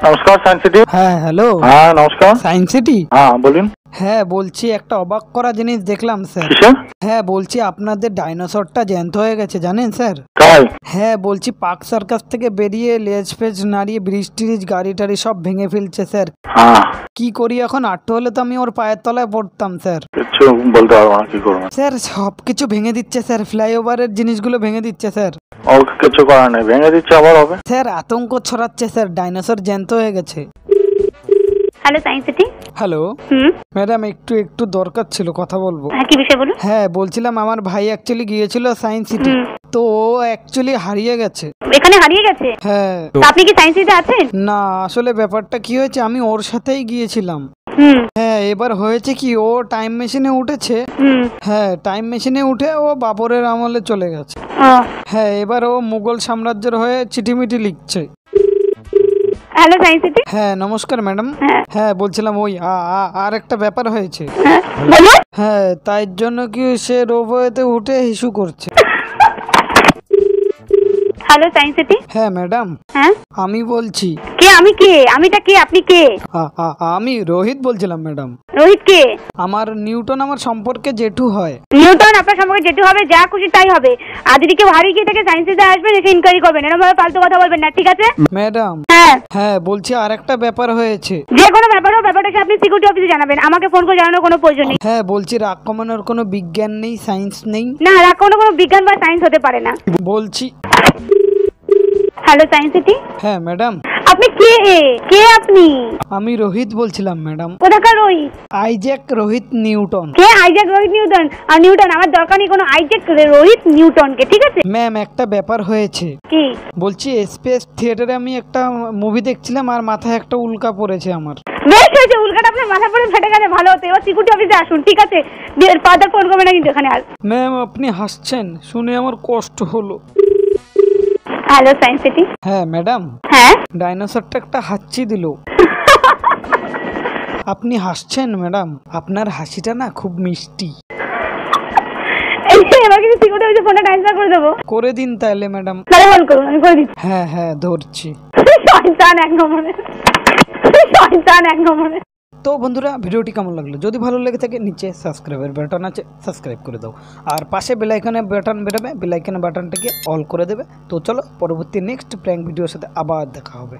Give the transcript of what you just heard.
নমস্কার science city হ্যাঁ hello হ্যাঁ নমস্কার। সায়েন্স সিটি হ্যাঁ বলুন। হ্যাঁ বলছি একটা অবাক করা জিনিস দেখলাম স্যার হ্যাঁ বলছি আপনাদের ডাইনোসরটা জ্যান্ত হয়ে গেছে জানেন স্যার হ্যাঁ বলছি পাক সার্কাস থেকে বেরিয়ে লেজ ফেজ নাড়িয়ে ব্রিজ টিরিজ গাড়ি টাড়ি সব ভেঙে ফেলছে স্যার কি করি এখন? আটটু হলে তো আমি ওর পায়ের তলায় পড়তাম স্যার কিচ্ছু বলতে পারব না কি করবেন স্যার সব কিছু ভেঙে দিচ্ছে স্যার ফ্লাইওভারের জিনিসগুলো ভেঙে দিচ্ছে স্যার ওর কিছু করার নেই ভেঙে দিচ্ছে আবার হবে। স্যার আতঙ্ক ছড়াচ্ছে স্যার ডাইনোসর জ্যান্ত হয়ে গেছে। Hello science city? Hello? Madam একটু একটু দরকার ছিল কথা বলব। হ্যাঁ কি বিষয় বলুন? হ্যাঁ বলছিলাম আমার ভাই অ্যাকচুয়ালি গিয়েছিল সায়েন্স সিটি। তো ও অ্যাকচুয়ালি হারিয়ে গেছে। এখানে হারিয়ে গেছে? হ্যাঁ। তা আপনি কি সায়েন্স সিটি আছেন? না আসলে ব্যাপারটা কি হয়েছে আমি ওর সাথেই গিয়েছিলাম। হ্যাঁ এবার হয়েছে কি ও টাইম মেশিনে উঠেছে। হ্যাঁ টাইম মেশিনে উঠে ও বাবরের আমলে চলে গেছে। হ্যাঁ এবার ও মুঘল সাম্রাজ্যের হয়ে চিঠিমিটি লিখছে। হ্যালো সিটি হ্যাঁ নমস্কার ম্যাডাম হ্যাঁ। বলছিলাম ওই আর একটা ব্যাপার হয়েছে। হ্যাঁ হ্যাঁ তাই জন্য কি সে রোবয়েতে উঠে হিসু করছে? Hello science city? হ্যাঁ ম্যাডাম। হ্যাঁ? আমি বলছি। কে? আমি কে? আমিটা কে? আপনি কে? আ- আ- আমি রোহিত বলছিলাম ম্যাডাম। রোহিত কে? আমার নিউটন আমার সম্পর্কে জেঠু হয়। নিউটন আপনার সম্পর্কে যেতে হবে যা খুশি তাই হবে। আর যদি কেউ হারিয়ে গিয়ে থাকে সায়েন্স সিটি আসবেন এসে ইনকোয়ারি করবেন। এরকম ভাবে ফালতু কথা বলবেন না ঠিক আছে? ম্যাডাম। হ্যাঁ। হ্যাঁ বলছি আর একটা ব্যাপার হয়েছে। যে কোনো ব্যাপার হোক ব্যাপারটাকে আপনি সিকিউরিটি অফিসে জানাবেন। আমাকে ফোন করে জানানোর কোনো প্রয়োজন নেই। হ্যাঁ বলছি রাগ কমানোর কোনো বিজ্ঞান নেই সায়েন্স নেই। না আর কোনো কোনো বিজ্ঞান বা সায়েন্স হতে পারে না। বলছি হ্যালো সায়েন্স সিটি হ্যাঁ ম্যাডাম আপনি কে কে আপনি? আমি রোহিত বলছিলাম ম্যাডাম কোথাকার রোহিত? আইজ্যাক রোহিত নিউটন কে? আইজ্যাক রোহিত নিউটন আর নিউটন আমার দরকার নেই কোনো আইজ্যাক রোহিত নিউটনকে ঠিক আছে? ম্যাম একটা ব্যাপার হয়েছে। কি? বলছি স্পেস থিয়েটারে আমি একটা মুভি দেখছিলাম আর মাথায় একটা উল্কা পড়েছে আমার। বেশ হয়েছে উল্কাটা আপনার মাথা পড়ে ফেটে গেলে ভালো হতো। এবার সিকিউরিটি অফিসে আসুন ঠিক আছে? ফাদার ফোন করবে না কিন্তু এখানে আর। ম্যাম আপনি হাসছেন শুনে আমার কষ্ট হলো। হ্যালো সায়েন্স সিটি হ্যাঁ ম্যাডাম হ্যাঁ? ডাইনোসরটা একটা হাঁচি দিল। আপনি হাসছেন ম্যাডাম আপনার হাসিটা না খুব মিষ্টি। এবার কিন্তু সিকিউরিটি অফিসে ফোনটা ট্রান্সফার করে দেবো। করে দিন তাহলে ম্যাডাম তাহলে ফোন করুন আমি করে দিচ্ছি। হ্যাঁ হ্যাঁ ধরছি। শয়তান এক নম্বরে। শয়তান এক নম্বরে। তো বন্ধুরা, ভিডিওটি কেমন লাগল? যদি ভালো লেগে থাকে, নিচে সাবস্ক্রাইবের বাটন আছে সাবস্ক্রাইব করে দাও। আর পাশে বেলাইকানে বাটন বেরোবে বেলাইকানে বাটনটাকে অল করে দেবে। তো চলো, পরবর্তী নেক্সট প্র্যাঙ্ক ভিডিওর সাথে আবার দেখা হবে।